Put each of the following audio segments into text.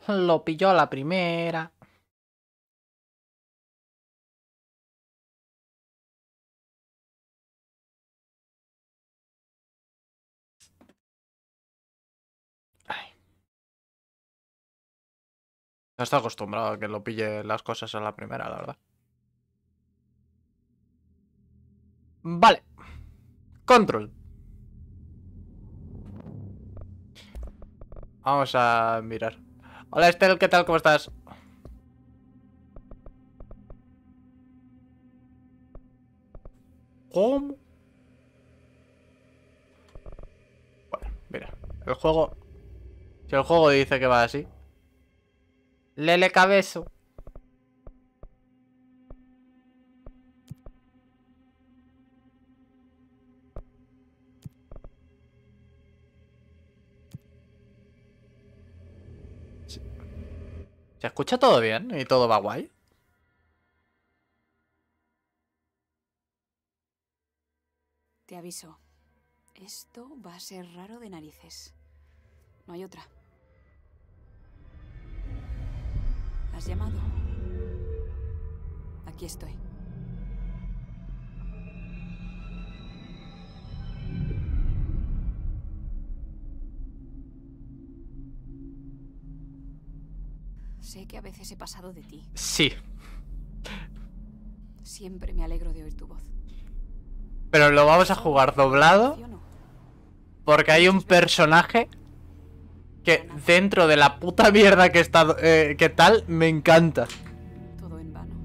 Lo pilló a la primera. Ay. No está acostumbrado a que lo pille las cosas a la primera, la verdad. Vale. Control. Vamos a mirar. Hola Estel, ¿qué tal? ¿Cómo estás? ¿Cómo? Bueno, mira. El juego... Si el juego dice que va así. Lele cabezo. ¿Se escucha todo bien y todo va guay? Te aviso. Esto va a ser raro de narices. No hay otra. ¿Has llamado? Aquí estoy. Sé que a veces he pasado de ti. Sí. Siempre me alegro de oír tu voz. Pero lo vamos a jugar doblado porque hay un personaje que dentro de la puta mierda que está eh, que tal me encanta. Todo en vano.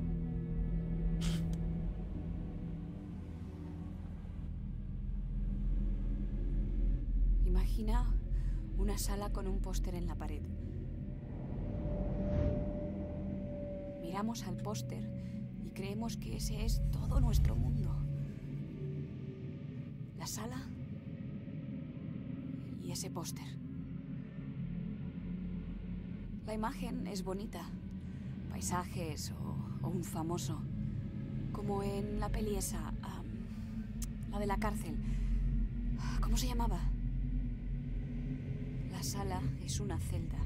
Imagina una sala con un póster en la pared. Miramos al póster y creemos que ese es todo nuestro mundo. La sala y ese póster. La imagen es bonita. Paisajes o, un famoso. Como en la peli esa. la de la cárcel. ¿Cómo se llamaba? La sala es una celda.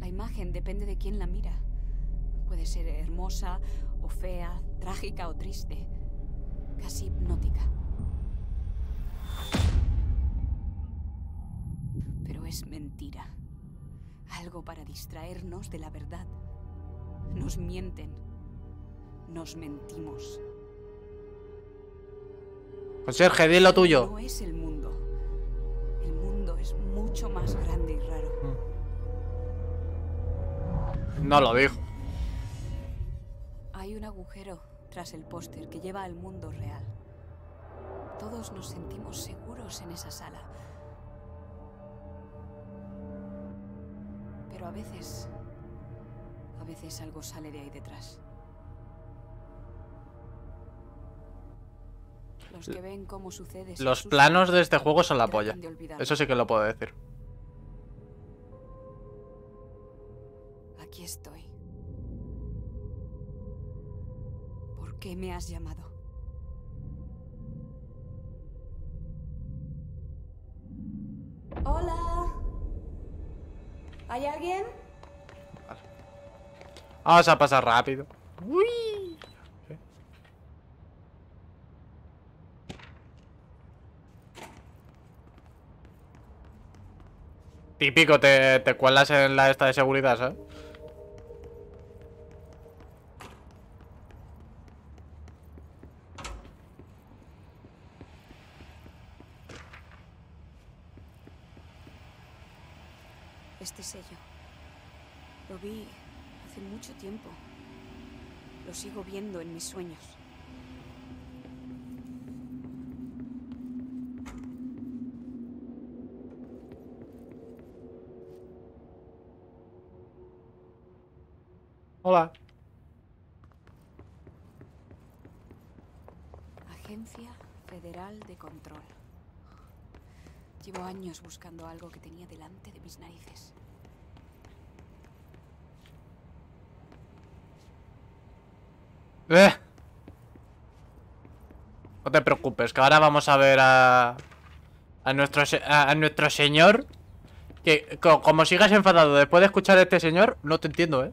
La imagen depende de quién la mira. Puede ser hermosa o fea, trágica o triste. Casi hipnótica. Pero es mentira. Algo para distraernos de la verdad. Nos mienten. Nos mentimos. Sergio, di lo tuyo. No es el mundo. El mundo es mucho más grande y raro. No lo dijo. Hay un agujero tras el póster que lleva al mundo real. Todos nos sentimos seguros en esa sala. Pero a veces... A veces algo sale de ahí detrás. Los que ven cómo sucede... Los planos de este juego son la polla. Eso sí que lo puedo decir. Qué me has llamado? Hola. ¿Hay alguien? Vamos a pasar rápido. Uy. Típico, te, te cuelas en la esta de seguridad, ¿sabes? Este sello. Lo vi hace mucho tiempo. Lo sigo viendo en mis sueños. Hola. Agencia Federal de Control. Llevo años buscando algo que tenía delante de mis narices. Eh. No te preocupes, que ahora vamos a ver a... A nuestro, se- a, a nuestro señor Que co- como sigas enfadado después de escuchar a este señor, no te entiendo, ¿eh?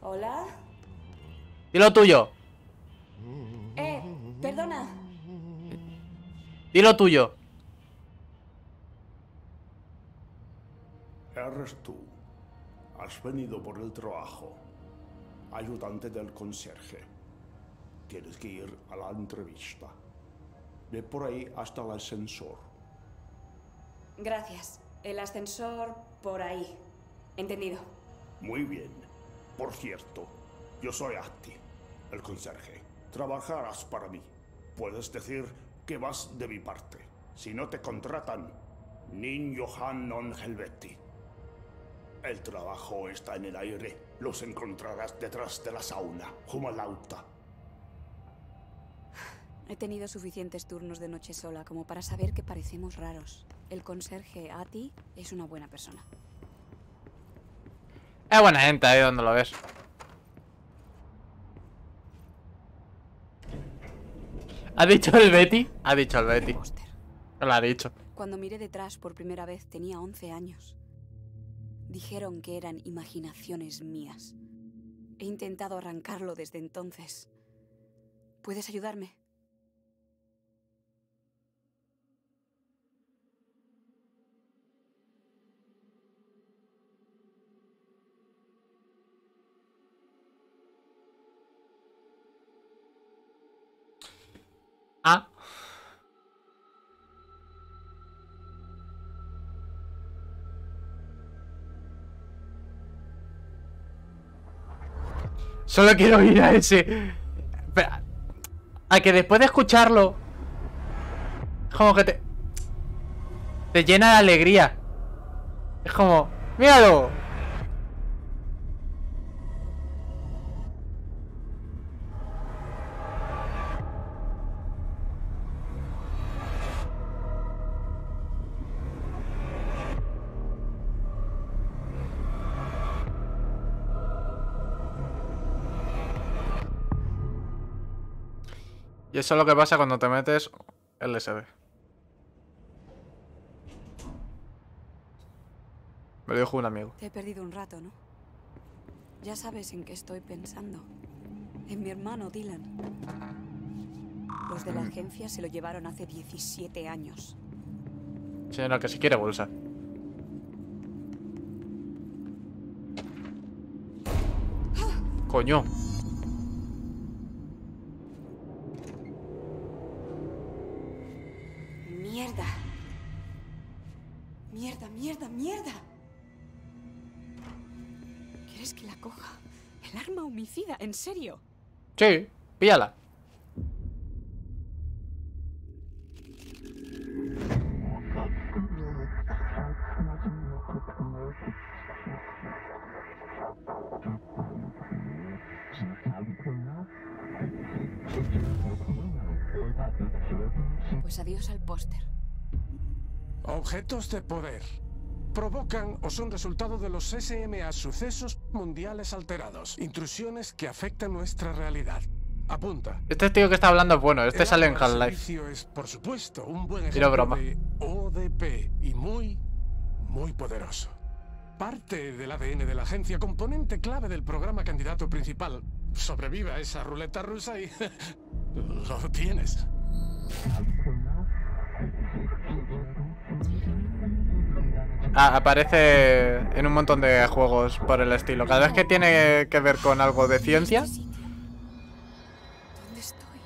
¿Hola? Di lo tuyo. Eh, perdona. Di lo tuyo. Eres tú. Has venido por el trabajo. Ayudante del conserje. Tienes que ir a la entrevista. Ve por ahí hasta el ascensor. Gracias. El ascensor por ahí. Entendido. Muy bien. Por cierto, yo soy Atti, el conserje. Trabajarás para mí. Puedes decir que vas de mi parte. Si no te contratan, nin Johan non helveti. El trabajo está en el aire. Los encontrarás detrás de la sauna, Jumalauta. He tenido suficientes turnos de noche sola como para saber que parecemos raros. El conserje Ati es una buena persona. Es buena gente ahí donde lo ves. ¿Ha dicho el Betty? Ha dicho el Betty. Lo ha dicho. Cuando miré detrás por primera vez tenía 11 años. Dijeron que eran imaginaciones mías. He intentado arrancarlo desde entonces. ¿Puedes ayudarme? Solo quiero ir a ese. Espera. A que después de escucharlo. Como que te. Te llena de alegría. Es como. ¡Míralo! Eso es lo que pasa cuando te metes LSD. Me lo dijo un amigo. Te he perdido un rato, ¿no? Ya sabes en qué estoy pensando. En mi hermano Dylan. Los de la agencia se lo llevaron hace 17 años. Señora, que si quiere bolsa. Coño. ¿En serio? Sí, píllala. Pues adiós al póster. Objetos de poder. Provocan o son resultado de los SMA, sucesos mundiales alterados, intrusiones que afectan nuestra realidad. Apunta. Este tío que está hablando es bueno. Este El sale en Half-Life. es, por supuesto, un buen ejemplo broma. de ODP y muy, muy poderoso. Parte del ADN de la agencia, componente clave del programa candidato principal. Sobrevive a esa ruleta rusa y lo tienes. Ah, aparece en un montón de juegos por el estilo. Cada vez que tiene que ver con algo de ciencia. ¿Dónde estoy?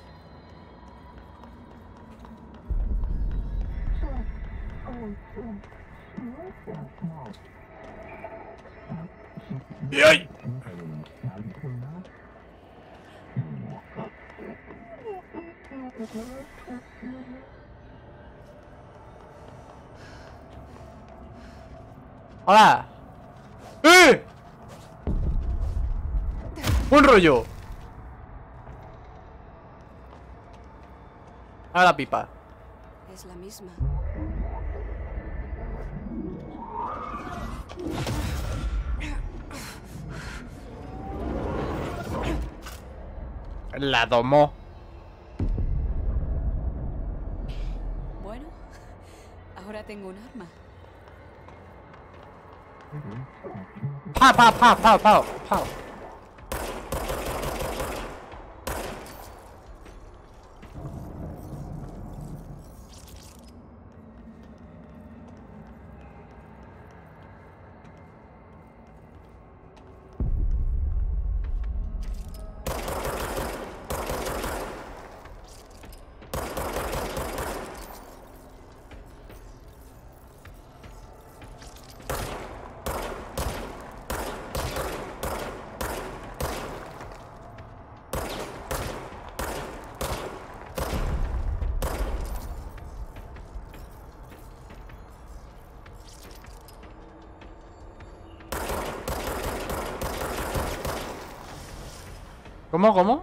¡Hola! ¡Eh! ¡Un rollo! A la pipa. Es la misma. La domó. Bueno, Ahora tengo un arma. 嗯嗯，怕怕怕怕怕怕。¿Cómo, cómo?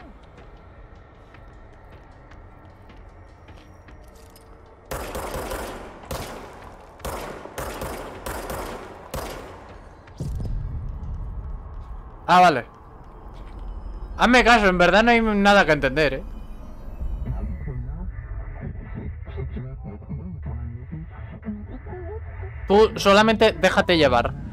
Ah, vale. Hazme caso, en verdad no hay nada que entender, ¿eh? Tú solamente déjate llevar.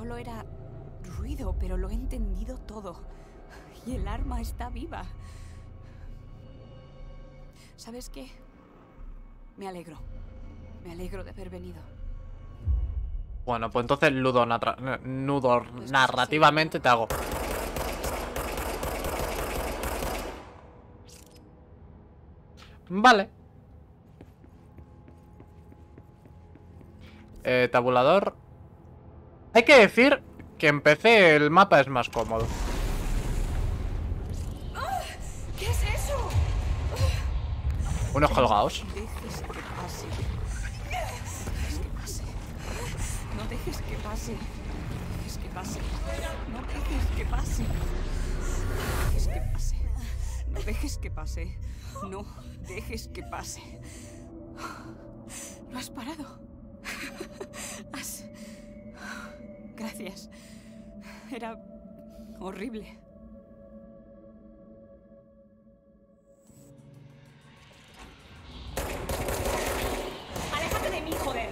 Solo era ruido, pero lo he entendido todo. Y el arma está viva. ¿Sabes qué? Me alegro. Me alegro de haber venido. Bueno, pues entonces ludo, natra- nudo Pues narrativamente te hago. Vale. Eh, tabulador. Hay que decir que en PC el mapa es más cómodo. ¿Qué es eso? Unos colgados. Dejes que pase. Dejes que pase. No dejes que pase. Dejes que pase. No dejes que pase. No dejes que pase. No dejes que pase. No has parado. Has... Gracias. Era horrible. ¡Aléjate de mí, joder!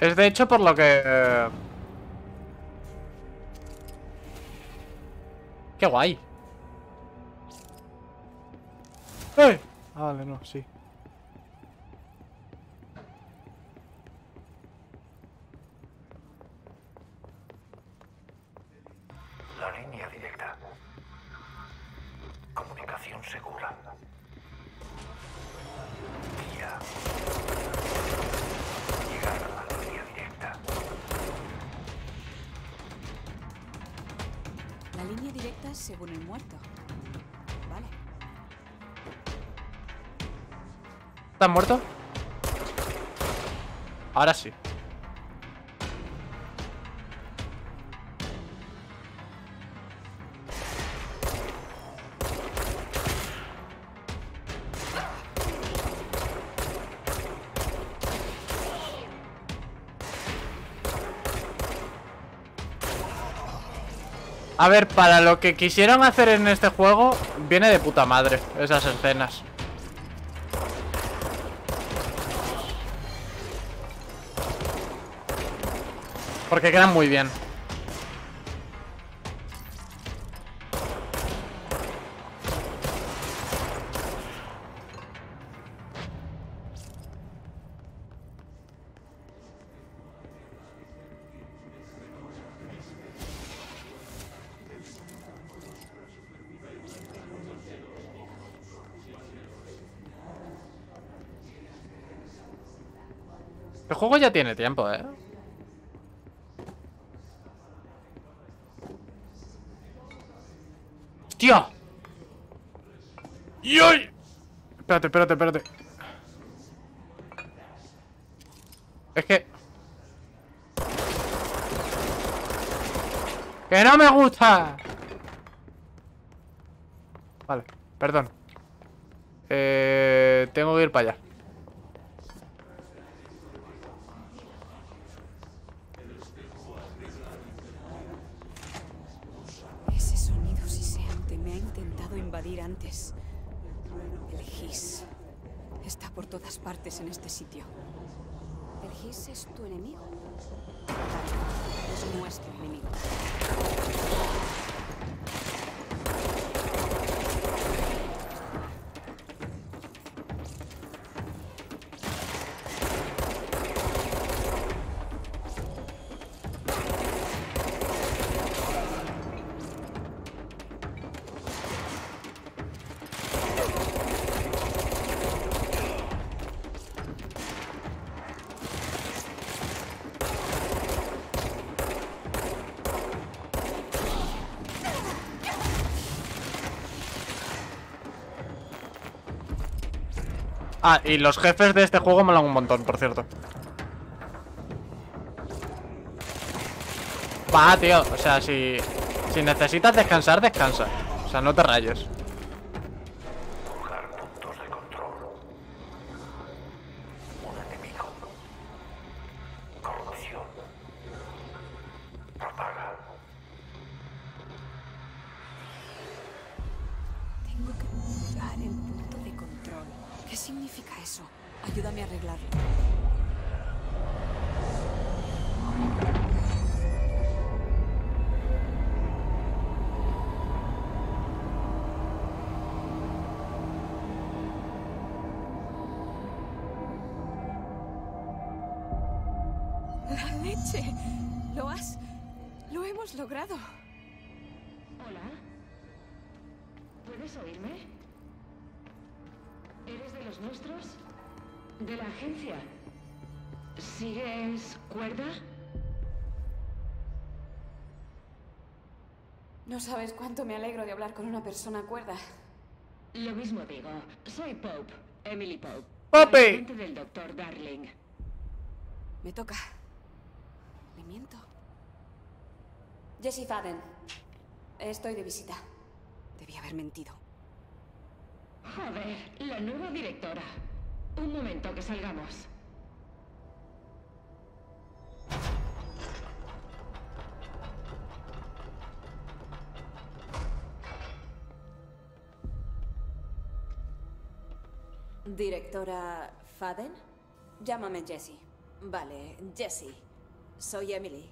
Es de hecho por lo que... eh, Qué guay. ¡Eh! Ah, vale, no, sí. ¿Estás muerto? Ahora sí. A ver, para lo que quisieron hacer en este juego, viene de puta madre esas escenas. Porque quedan muy bien. El juego ya tiene tiempo, ¿eh? ¡Hostia! ¡Y ay! Espérate, espérate, espérate. Es que... ¡Que no me gusta! Vale, perdón. Eh, tengo que ir para allá. Antes. El Gis está por todas partes en este sitio. ¿El Gis es tu enemigo? Es nuestro enemigo. Ah, y los jefes de este juego molan un montón, por cierto. Va, tío, o sea, si, si necesitas descansar, descansa. O sea, no te rayes. Leche! ¿Lo has...? ¡Lo hemos logrado! Hola. ¿Puedes oírme? ¿Eres de los nuestros? ¿De la agencia? ¿Sigues cuerda? No sabes cuánto me alegro de hablar con una persona cuerda. Lo mismo digo. Soy Pope, Emily Pope. ¡Pope! del doctor Darling. Me toca. ¿Le miento? Jessie Faden. Estoy de visita. Debí haber mentido. Joder, la nueva directora. Un momento que salgamos. Directora Faden. Llámame Jessie. Vale, Jessie. Soy Emily.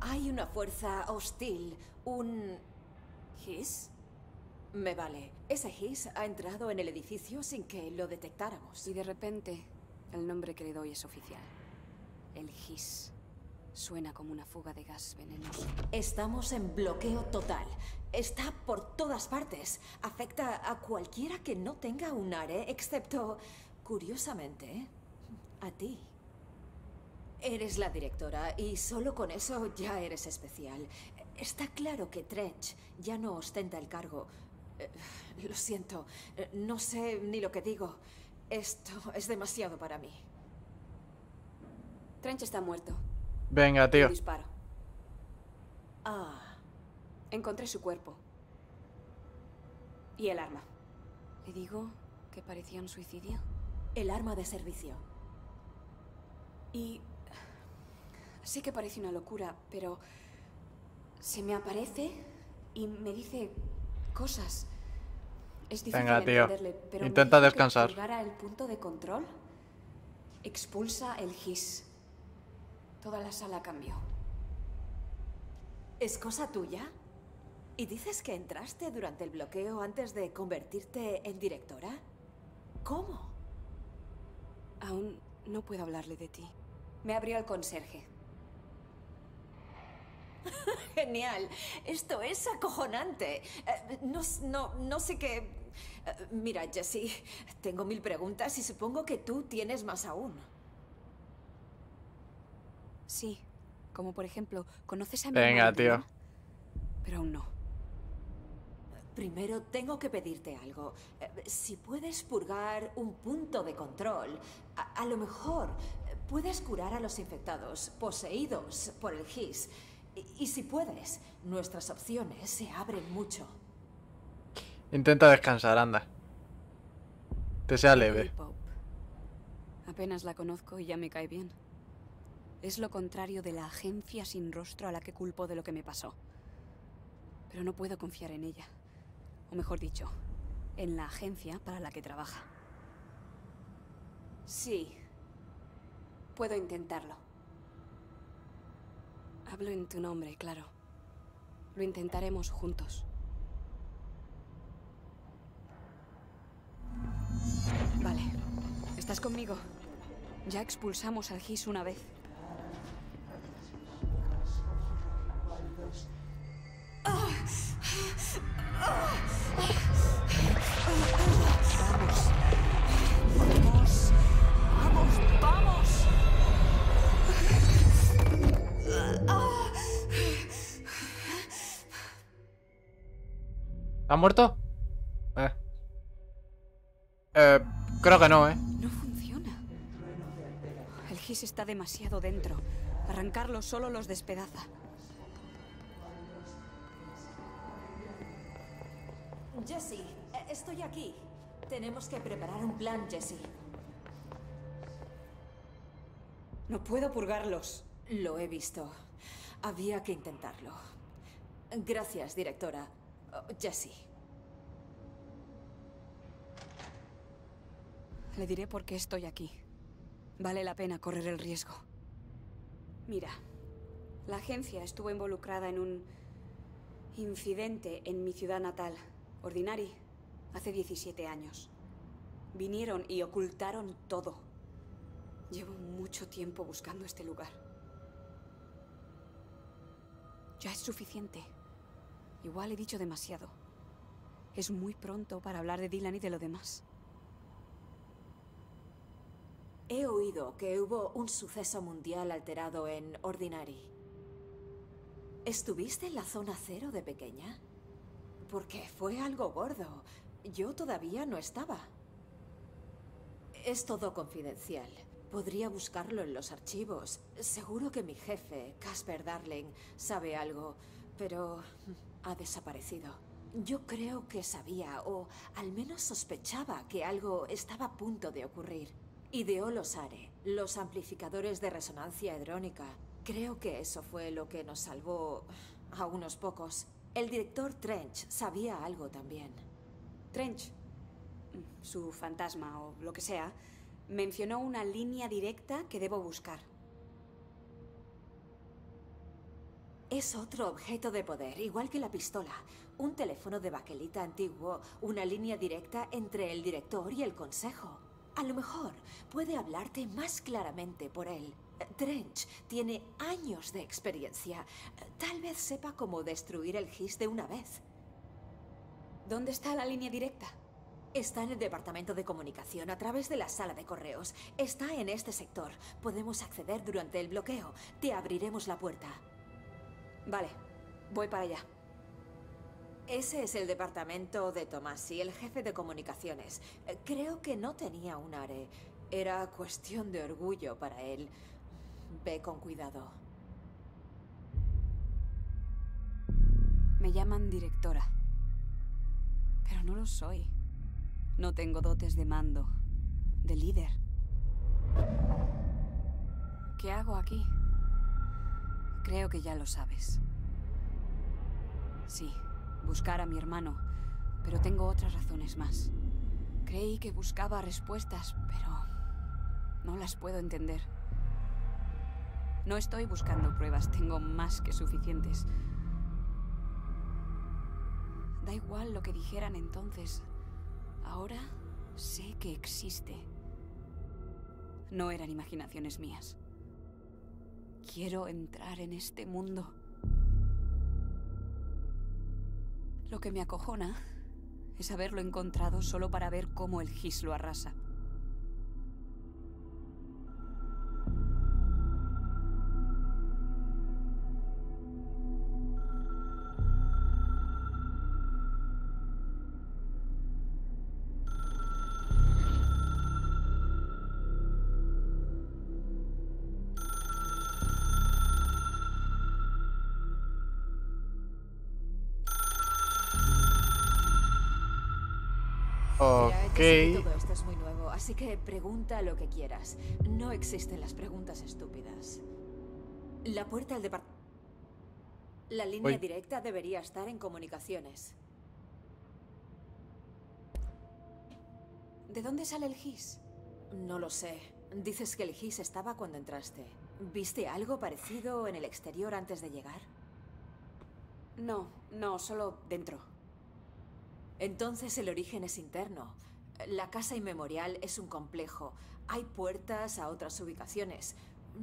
Hay una fuerza hostil, un... ¿His? Me vale. Ese His ha entrado en el edificio sin que lo detectáramos. Y de repente, el nombre que le doy es oficial. El His. Suena como una fuga de gas venenoso. Estamos en bloqueo total. Está por todas partes. Afecta a cualquiera que no tenga un ARE, excepto, curiosamente, a ti. Eres la directora y solo con eso ya eres especial. Está claro que Trench ya no ostenta el cargo. Eh, Lo siento, eh, no sé ni lo que digo. Esto es demasiado para mí. Trench está muerto. Venga, tío. Un disparo. Ah, Encontré su cuerpo. Y el arma. ¿Le digo que parecía un suicidio? el arma de servicio. Y... Sé que parece una locura, pero... Se me aparece y me dice cosas. Es difícil Venga, tío. entenderle, pero Intenta descansar. el punto de control. Expulsa el gis. Toda la sala cambió. ¿Es cosa tuya? ¿Y dices que entraste durante el bloqueo antes de convertirte en directora? ¿Cómo? Aún no puedo hablarle de ti. Me abrió el conserje. Genial. Esto es acojonante. Eh, no, no, no sé qué... Eh, Mira, Jessie, tengo mil preguntas y supongo que tú tienes más aún. Sí. Como por ejemplo, ¿conoces a mi Venga, hermana tío. Pero aún no. Primero tengo que pedirte algo. Eh, Si puedes purgar un punto de control, a, a lo mejor puedes curar a los infectados, poseídos por el GIS. Y, y si puedes, nuestras opciones se abren mucho. Intenta descansar, anda. Te sea leve. Pope. Apenas la conozco y ya me cae bien. Es lo contrario de la agencia sin rostro a la que culpo de lo que me pasó. Pero no puedo confiar en ella. O mejor dicho, en la agencia para la que trabaja. Sí. Puedo intentarlo. Hablo en tu nombre, claro. Lo intentaremos juntos. Vale. ¿Estás conmigo? Ya expulsamos al GIS una vez. ¿Ha muerto? Eh. Eh, creo que no, ¿eh? No funciona. El GIS está demasiado dentro. Arrancarlo solo los despedaza. Jesse, eh, estoy aquí. Tenemos que preparar un plan, Jesse. No puedo purgarlos. Lo he visto. Había que intentarlo. Gracias, directora. Oh, Jesse. Le diré por qué estoy aquí. Vale la pena correr el riesgo. Mira, la agencia estuvo involucrada en un incidente en mi ciudad natal, Ordinary, hace 17 años. Vinieron y ocultaron todo. Llevo mucho tiempo buscando este lugar. Ya es suficiente. Igual he dicho demasiado. Es muy pronto para hablar de Dylan y de lo demás. He oído que hubo un suceso mundial alterado en Ordinary. ¿Estuviste en la zona cero de pequeña? Porque fue algo gordo. Yo todavía no estaba. Es todo confidencial. Podría buscarlo en los archivos. Seguro que mi jefe, Casper Darling, sabe algo, pero ha desaparecido. Yo creo que sabía, o al menos sospechaba, que algo estaba a punto de ocurrir. Ideó los ARE, los amplificadores de resonancia hidrónica. Creo que eso fue lo que nos salvó a unos pocos. El director Trench sabía algo también. Trench, su fantasma o lo que sea, mencionó una línea directa que debo buscar. Es otro objeto de poder, igual que la pistola. Un teléfono de baquelita antiguo, una línea directa entre el director y el consejo. A lo mejor puede hablarte más claramente por él. Trench tiene años de experiencia. Tal vez sepa cómo destruir el GIS de una vez. ¿Dónde está la línea directa? Está en el departamento de comunicación a través de la sala de correos. Está en este sector. Podemos acceder durante el bloqueo. Te abriremos la puerta. Vale, voy para allá. Ese es el departamento de Tomasi, el jefe de comunicaciones. Eh, Creo que no tenía un ARE. Era cuestión de orgullo para él. Ve con cuidado. Me llaman directora. Pero no lo soy. No tengo dotes de mando, de líder. ¿Qué hago aquí? Creo que ya lo sabes. Sí, buscar a mi hermano, pero tengo otras razones más. Creí que buscaba respuestas, pero no las puedo entender. No estoy buscando pruebas, tengo más que suficientes. Da igual lo que dijeran entonces. Ahora sé que existe. No eran imaginaciones mías. Quiero entrar en este mundo. Lo que me acojona es haberlo encontrado solo para ver cómo el GIS lo arrasa. Así que pregunta lo que quieras. No existen las preguntas estúpidas. La puerta al departamento... La línea Uy. directa debería estar en comunicaciones. ¿De dónde sale el gis? No lo sé. Dices que el GIS estaba cuando entraste. ¿Viste algo parecido en el exterior antes de llegar? No, no, solo dentro. Entonces el origen es interno. La casa inmemorial es un complejo. Hay puertas a otras ubicaciones.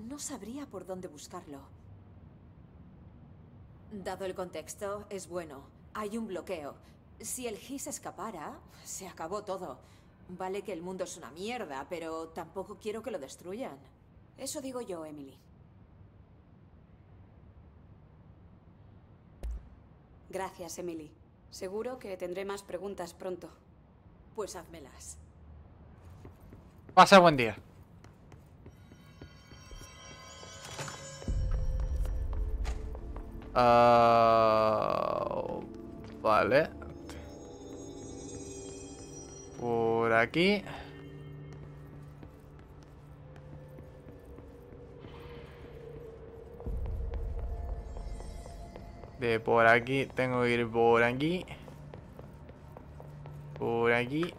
No sabría por dónde buscarlo. Dado el contexto, es bueno. Hay un bloqueo. Si el GIS escapara, se acabó todo. Vale que el mundo es una mierda, pero tampoco quiero que lo destruyan. Eso digo yo, Emily. Gracias, Emily. Seguro que tendré más preguntas pronto. Pues házmelas. Pasa buen día. Ah, vale. Por aquí. De por aquí, tengo que ir por aquí. Por aquí.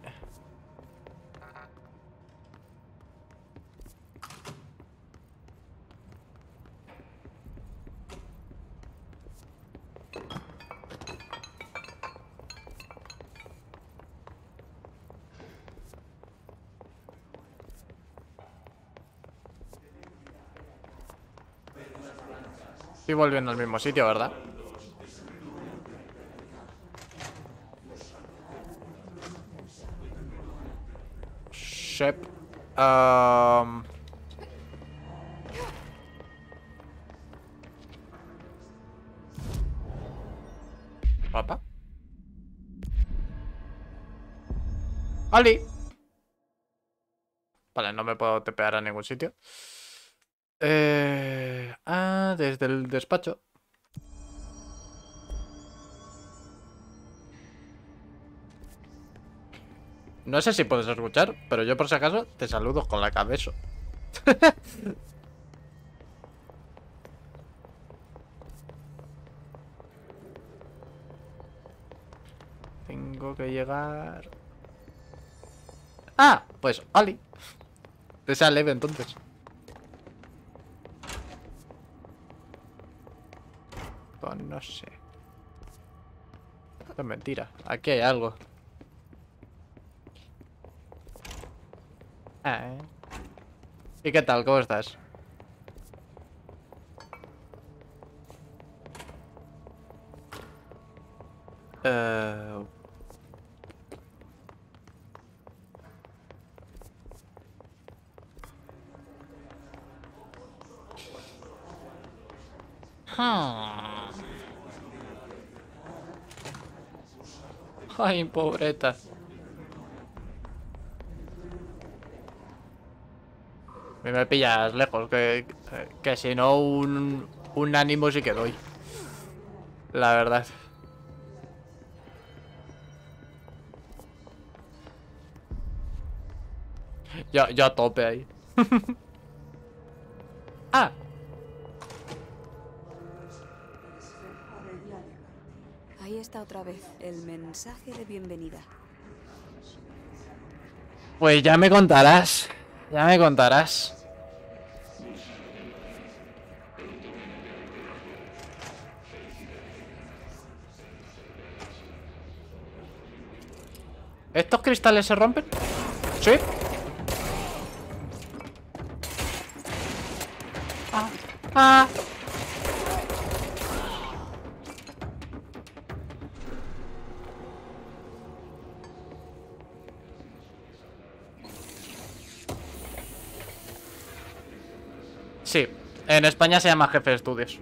Estoy volviendo al mismo sitio, ¿verdad? Um... ¡Ali! Vale, no me puedo tepear a ningún sitio. Eh... Ah, desde el despacho. No sé si puedes escuchar, pero yo por si acaso te saludo con la cabeza. Tengo que llegar... Ah, pues Ali. Te sea leve entonces. Pues no sé. Es mentira. Aquí hay algo. Ah, ¿eh? ¿Y qué tal? ¿Cómo estás? Eh... Hmm. Ay, pobreta. Me me pillas lejos, que, que si no un, un ánimo sí que doy. La verdad. Ya, ya a tope ahí. ah, Ahí está otra vez el mensaje de bienvenida. pues ya me contarás. Ya me contarás. ¿Estos cristales se rompen? ¿Sí? Ah. Ah. En España se llama jefe de estudios.